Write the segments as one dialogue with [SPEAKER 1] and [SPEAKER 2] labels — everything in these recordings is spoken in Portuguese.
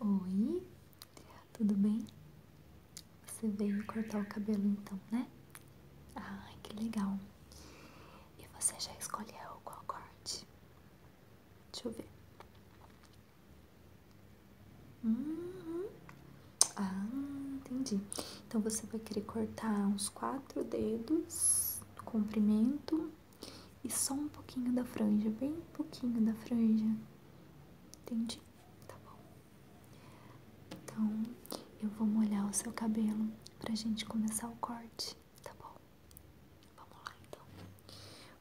[SPEAKER 1] Oi, tudo bem? Você veio cortar o cabelo então, né? Ai, que legal. E você já escolheu qual corte? Deixa eu ver. Uhum. Ah, entendi. Então você vai querer cortar uns quatro dedos, comprimento e só um pouquinho da franja, bem pouquinho da franja. Entendi? Tá bom. Então eu vou molhar o seu cabelo pra gente começar o corte, tá bom? Vamos lá então.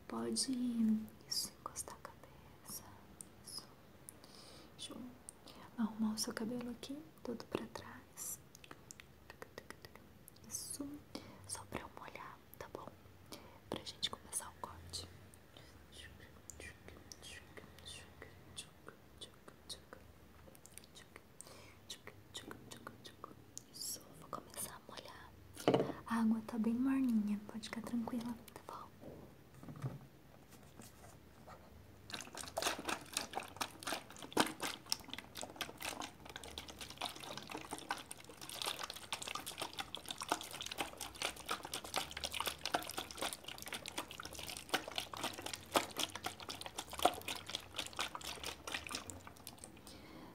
[SPEAKER 1] Pode isso, encostar a cabeça. Isso. Deixa eu arrumar o seu cabelo aqui, todo pra trás. Isso. Só pra eu molhar, tá bom? Pra gente começar o corte. Isso, vou começar a molhar. A água tá bem morninha, pode ficar tranquila, tá bom?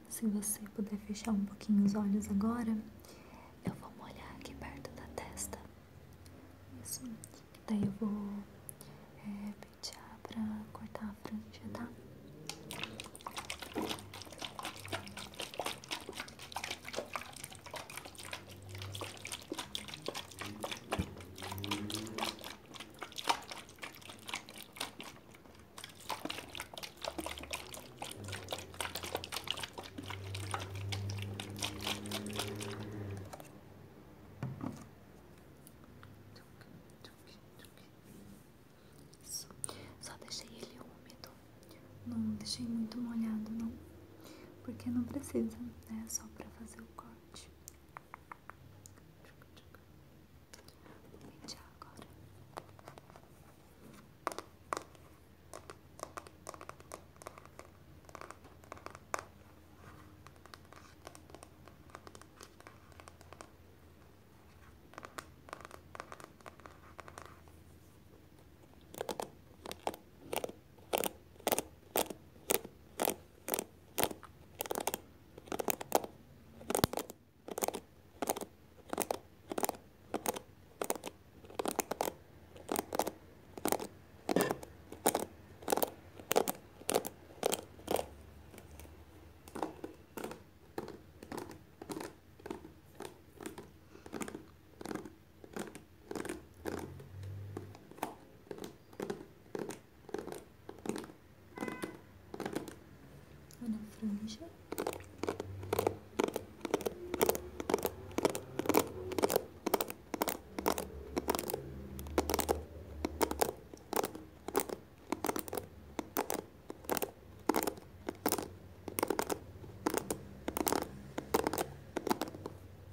[SPEAKER 1] Se você puder fechar um pouquinho os olhos agora, eu vou molhar aqui perto da testa. Isso. Daí eu vou é, pentear pra cortar a franja, tá? Isso. Só deixei ele úmido. Não deixei muito molhado, não. Porque não precisa, né? Só pra fazer o corte. Vou pentear agora. Vou na franja.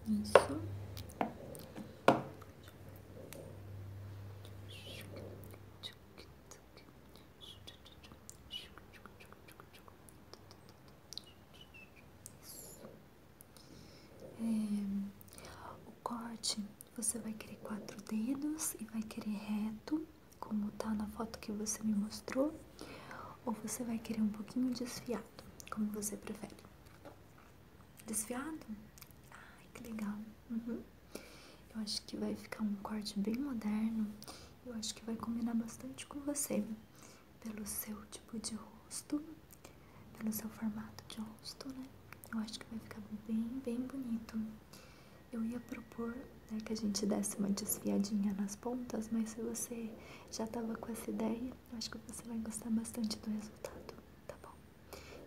[SPEAKER 1] Isso. É, você vai querer quatro dedos e vai querer reto, como tá na foto que você me mostrou, ou você vai querer um pouquinho desfiado, como você prefere. Desfiado? Ai, que legal. Uhum. Eu acho que vai ficar um corte bem moderno. Eu acho que vai combinar bastante com você. Pelo seu tipo de rosto, pelo seu formato de rosto, né? Eu acho que vai ficar bem, bem bonito. Eu ia propor né, que a gente desse uma desfiadinha nas pontas, mas se você já tava com essa ideia, eu acho que você vai gostar bastante do resultado, tá bom?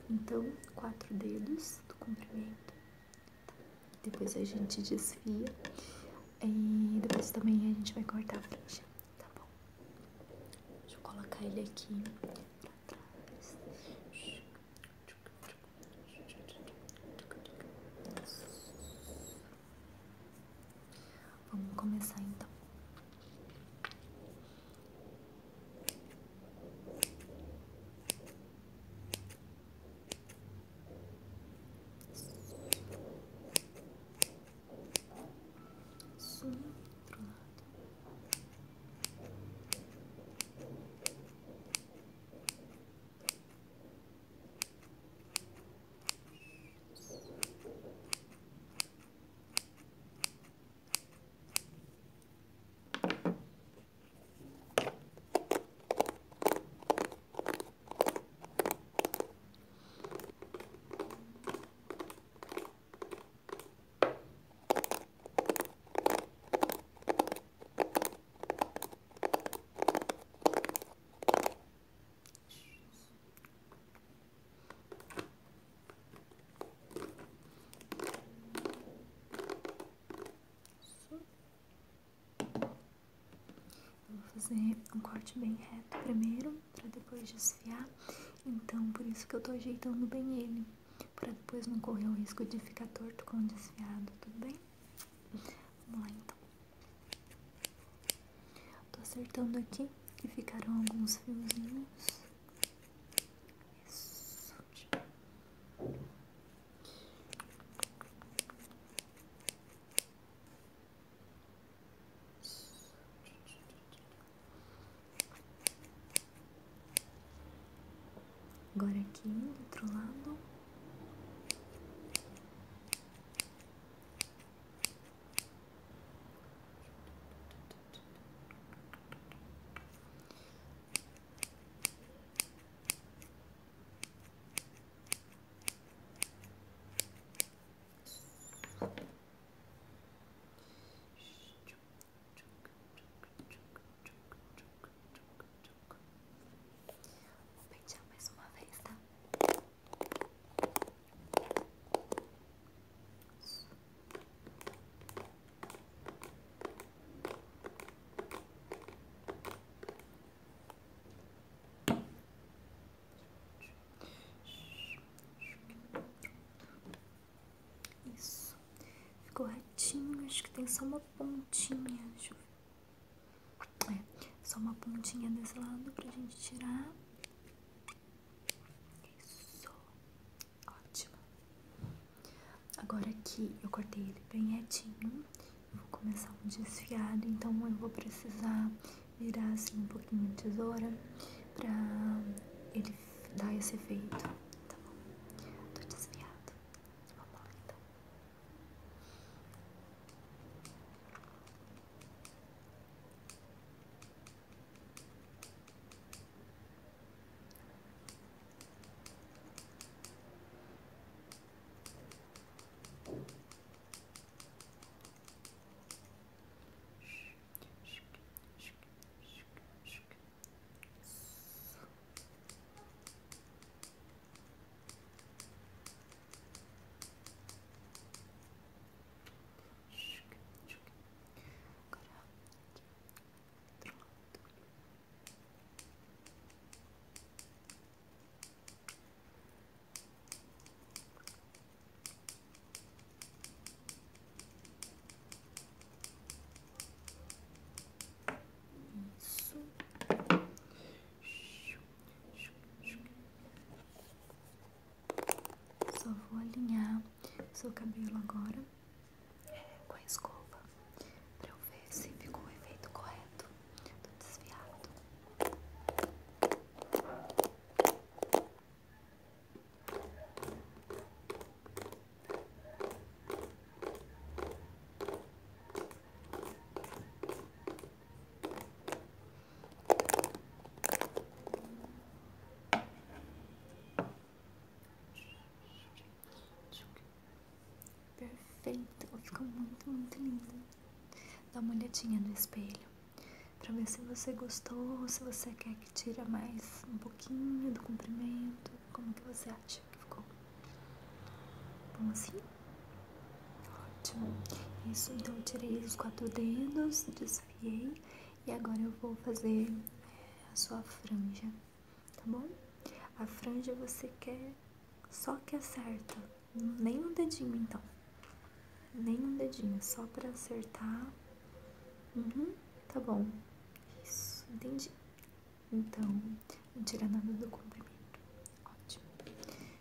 [SPEAKER 1] Então, quatro dedos do comprimento. Tá? Depois a gente desfia. E depois também a gente vai cortar a franja, tá bom? Deixa eu colocar ele aqui Vamos começar então. Fazer um corte bem reto primeiro, pra depois desfiar. Então, por isso que eu tô ajeitando bem ele, pra depois não correr o risco de ficar torto com desfiado, tudo bem? Vamos lá então. Tô acertando aqui que ficaram alguns fiozinhos. Agora aqui do outro lado. Vou pentear mais uma vez, tá? Isso. Ficou retinho. Acho que tem só uma pontinha. Deixa eu ver. É, só uma pontinha desse lado pra gente tirar. Isso. Ótimo. Agora aqui eu cortei ele bem retinho. Vou começar um desfiado, então eu vou precisar virar assim um pouquinho a tesoura pra ele dar esse efeito. Tá bom? Tô desviado. Vamos lá então. Agora aqui, outro lado. Isso. Só vou alinhar seu cabelo agora é, com a escova pra eu ver se ficou o efeito correto do desviado. Ficou muito, muito lindo. Dá uma olhadinha no espelho pra ver se você gostou, se você quer que tire mais um pouquinho do comprimento. Como que você acha que ficou? Bom assim? Ótimo. Isso, então eu tirei os quatro dedos, desfiei e agora eu vou fazer é, a sua franja, tá bom? A franja você quer só que acerta, nem um dedinho então. Nem um dedinho, só pra acertar. Uhum, tá bom. Isso, entendi. Então, não tira nada do comprimento. Ótimo.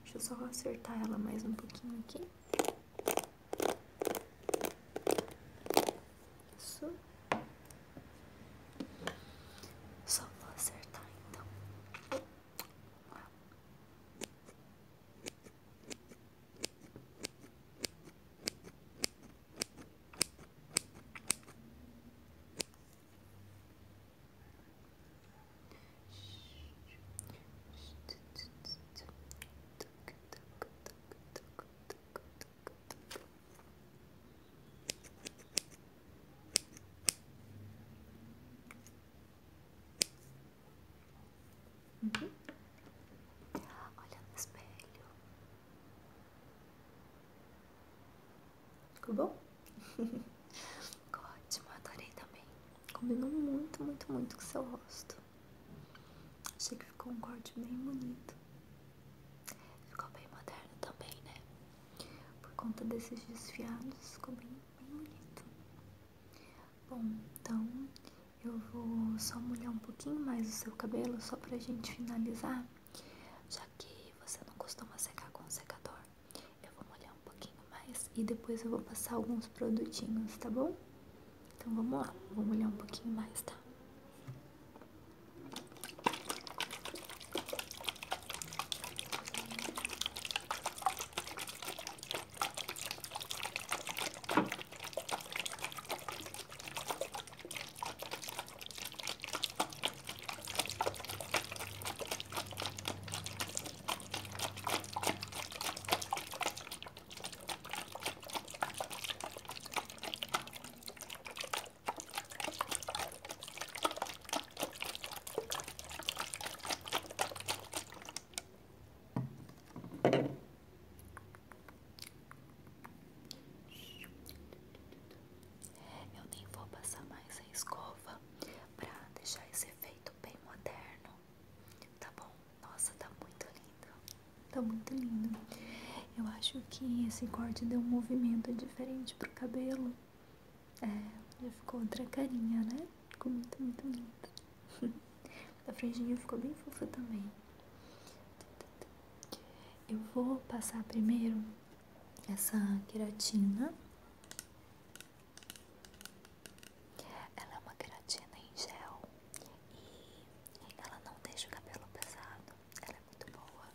[SPEAKER 1] Deixa eu só acertar ela mais um pouquinho aqui. Isso. Só vou acertar então. Uhum. Olha no espelho. Bom? Ótimo, adorei também. Combinou muito, muito, muito com o seu rosto. Achei que ficou um corte bem bonito. Ficou bem moderno também, né? Por conta desses desfiados, ficou bem, bem bonito. Bom, então eu vou só molhar um pouquinho mais o seu cabelo, só pra gente finalizar. Já que você não costuma secar com o secador, eu vou molhar um pouquinho mais e depois eu vou passar alguns produtinhos, tá bom? Então vamos lá, vou molhar um pouquinho mais, tá? Eu nem vou passar mais a escova pra deixar esse efeito bem moderno. Tá bom? Nossa, tá muito lindo. Tá muito lindo. Eu acho que esse corte deu um movimento diferente pro cabelo. É, já ficou outra carinha, né? Ficou muito, muito lindo. A franjinha ficou bem fofa também. Eu vou passar primeiro essa queratina. Ela é uma queratina em gel e ela não deixa o cabelo pesado. Ela é muito boa.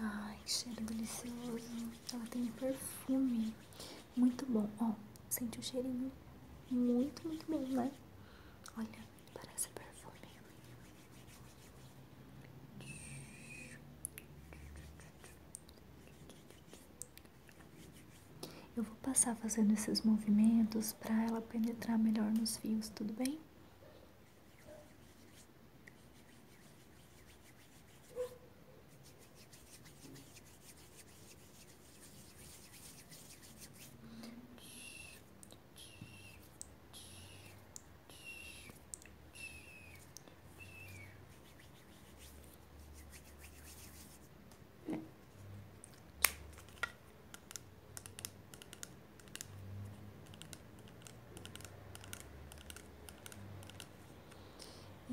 [SPEAKER 1] Ai, que cheiro delicioso. Ela tem perfume. Muito bom. Ó, sente o cheirinho. Muito, muito bom, né? Olha, parece perfume. Eu vou passar fazendo esses movimentos para ela penetrar melhor nos fios, tudo bem?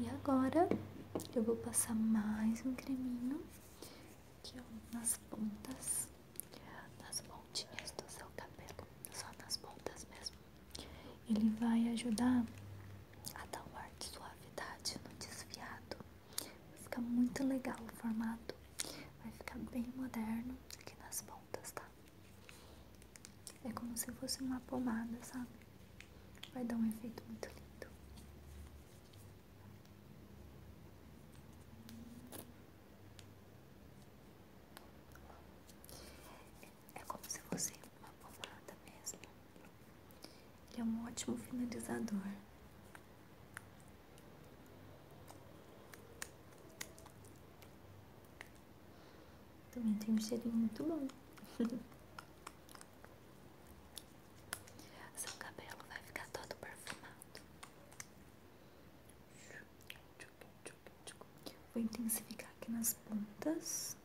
[SPEAKER 1] E agora eu vou passar mais um creminho aqui ó, nas pontas, nas pontinhas do seu cabelo, só nas pontas mesmo. Ele vai ajudar a dar um ar de suavidade no desfiado. Vai ficar muito legal o formato, vai ficar bem moderno aqui nas pontas, tá? É como se fosse uma pomada, sabe? Vai dar um efeito muito lindo. É como se fosse uma pomada mesmo. Ele é um ótimo finalizador. Também tem um cheirinho muito bom. Seu cabelo vai ficar todo perfumado. Vou intensificar aqui nas pontas.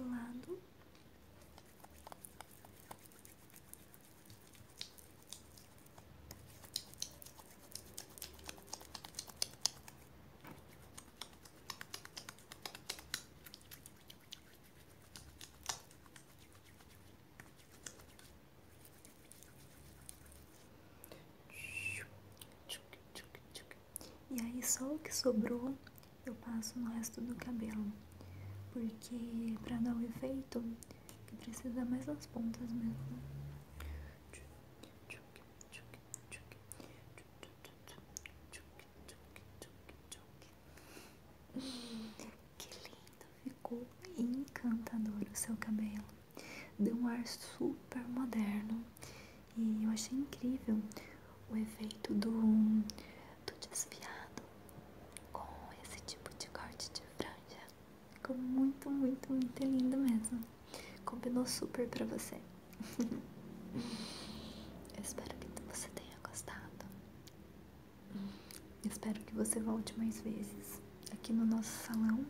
[SPEAKER 1] outro lado. E aí só o que sobrou eu passo no resto do cabelo. Porque pra dar o efeito, que precisa mais nas pontas mesmo. Que lindo, ficou encantador o seu cabelo. Deu um ar super moderno e eu achei incrível o efeito do, do desviado com esse tipo de corte de franja. Ficou muito, muito, muito lindo mesmo. Combinou super pra você. Eu espero que você tenha gostado. Espero que você volte mais vezes aqui no nosso salão.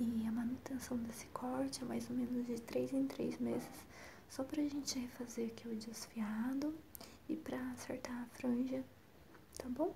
[SPEAKER 1] E a manutenção desse corte é mais ou menos de 3 em 3 meses. Só pra gente refazer aqui o desfiado e pra acertar a franja, tá bom?